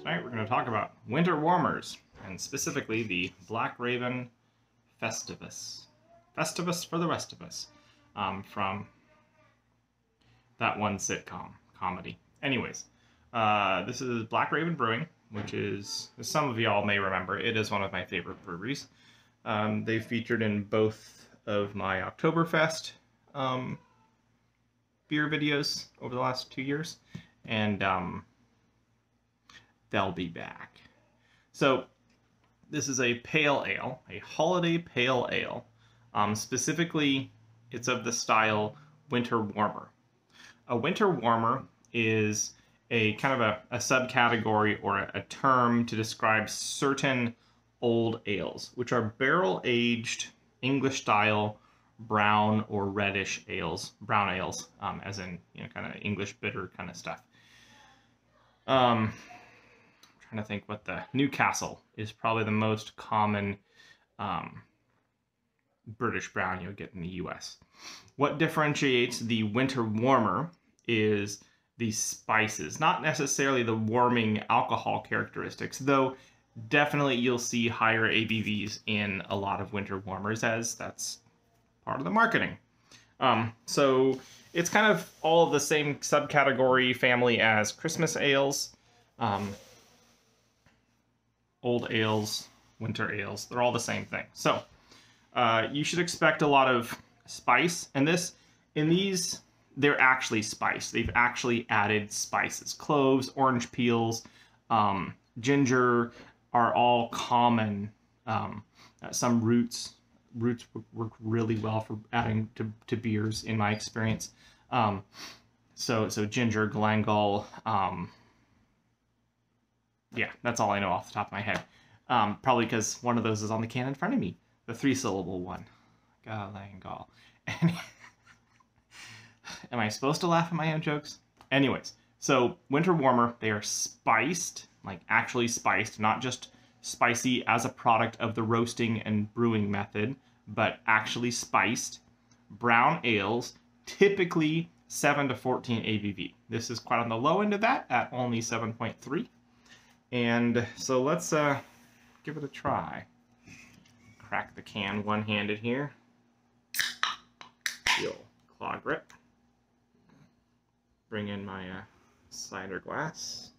Tonight we're going to talk about winter warmers, and specifically the Black Raven Festivus. Festivus for the rest of us, um, from that one sitcom comedy. Anyways, uh, this is Black Raven Brewing, which is, some of y'all may remember, it is one of my favorite breweries. Um, they've featured in both of my Oktoberfest um, beer videos over the last two years, and um, they'll be back. So, this is a pale ale, a holiday pale ale. Um, specifically, it's of the style winter warmer. A winter warmer is a kind of a, a subcategory or a, a term to describe certain old ales, which are barrel aged English style brown or reddish ales, brown ales, um, as in you know kind of English bitter kind of stuff. Um, trying to think what the Newcastle is probably the most common um, British brown you'll get in the U.S. What differentiates the winter warmer is the spices, not necessarily the warming alcohol characteristics, though definitely you'll see higher ABVs in a lot of winter warmers as that's part of the marketing. Um, so it's kind of all the same subcategory family as Christmas ales, um, old ales, winter ales. They're all the same thing. So uh, you should expect a lot of spice. And this, in these, they're actually spiced. They've actually added spices, cloves, orange peels, um, ginger are all common. Um, uh, some roots roots work really well for adding to, to beers in my experience. Um, so so ginger, glengall, um, yeah, that's all I know off the top of my head. Um, probably because one of those is on the can in front of me, the three syllable one, galangal. Am I supposed to laugh at my own jokes? Anyways, so winter warmer, they are spiced, like actually spiced, not just spicy as a product of the roasting and brewing method, but actually spiced brown ales, typically 7 to 14 ABV. This is quite on the low end of that at only 7.3. And so let's uh, give it a try. Crack the can one-handed here. Feel claw grip. Bring in my uh, cider glass.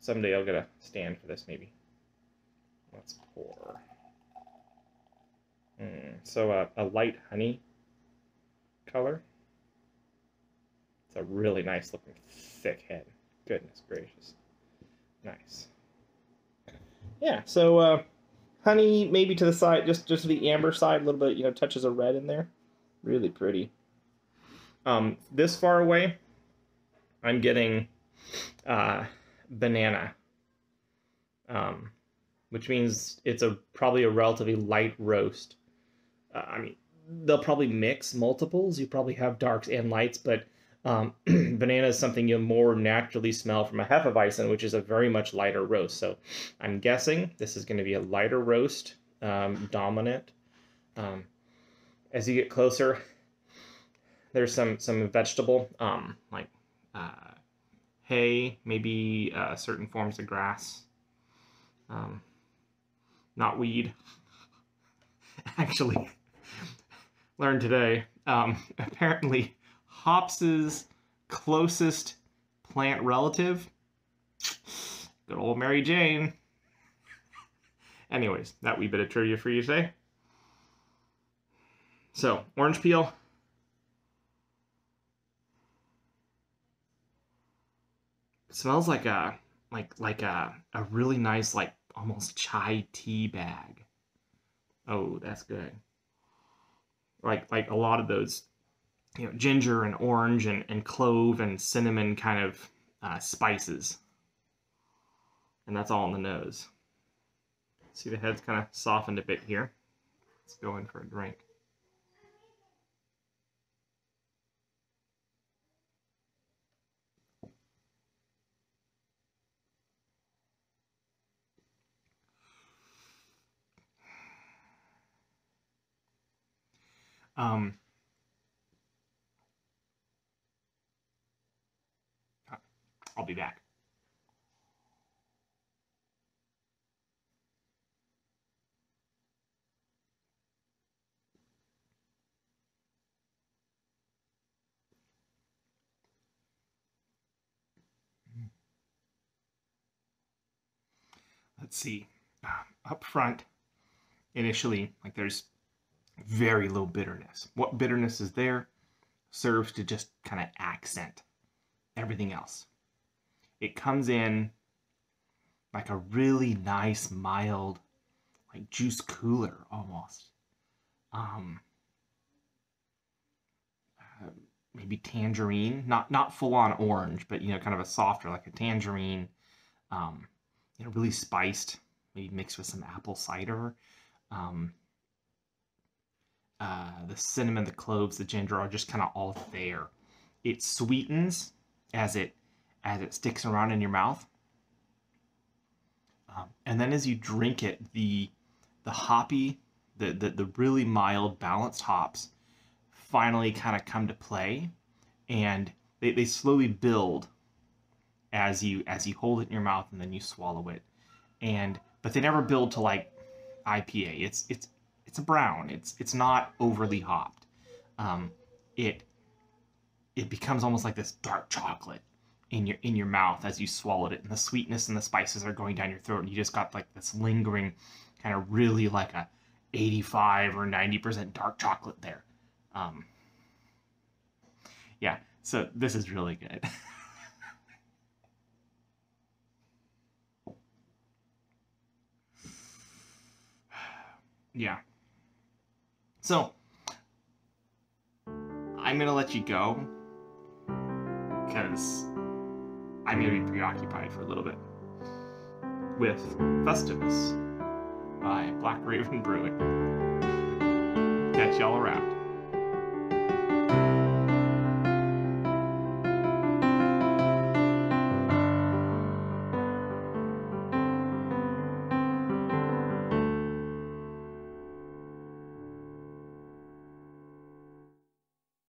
Someday I'll get a stand for this, maybe. Let's pour. Mm, so uh, a light honey color. It's a really nice looking thick head. Goodness gracious. Nice. Yeah, so uh, honey maybe to the side, just just the amber side, a little bit, you know, touches of red in there. Really pretty. Um, this far away, I'm getting uh, banana, um, which means it's a probably a relatively light roast. Uh, I mean, they'll probably mix multiples. You probably have darks and lights, but um, banana is something you'll more naturally smell from a Hefeweizen, which is a very much lighter roast. So I'm guessing this is going to be a lighter roast, um, dominant. Um, as you get closer, there's some some vegetable, um, like uh, hay, maybe uh, certain forms of grass. Um, not weed. Actually, learned today. Um, apparently, hops's closest plant relative, good old Mary Jane. Anyways, that wee bit of trivia for you today. So, orange peel. It smells like a like like a a really nice like almost chai tea bag. Oh, that's good. Like like a lot of those, you know, ginger and orange and, and clove and cinnamon kind of uh, spices. And that's all in the nose. See the head's kind of softened a bit here. Let's go in for a drink. Um, I'll be back. Let's see. Uh, up front, initially, like there's very little bitterness. What bitterness is there serves to just kind of accent everything else. It comes in like a really nice, mild, like juice cooler almost. Um, uh, maybe tangerine, not not full on orange, but you know, kind of a softer, like a tangerine. Um, you know, really spiced, maybe mixed with some apple cider. Um, uh, the cinnamon, the cloves, the ginger are just kind of all there. It sweetens as it as it sticks around in your mouth, um, and then as you drink it, the the hoppy, the the, the really mild, balanced hops finally kind of come to play, and they, they slowly build as you as you hold it in your mouth and then you swallow it, and but they never build to like IPA. It's it's it's a brown. It's it's not overly hopped. Um, it it becomes almost like this dark chocolate in your in your mouth as you swallowed it, and the sweetness and the spices are going down your throat, and you just got like this lingering, kind of really like a 85 or 90 percent dark chocolate there. Um, yeah, so this is really good. yeah. So, I'm to let you go because I'm going to be preoccupied for a little bit with Festivus by Black Raven Brewing. Catch y'all around.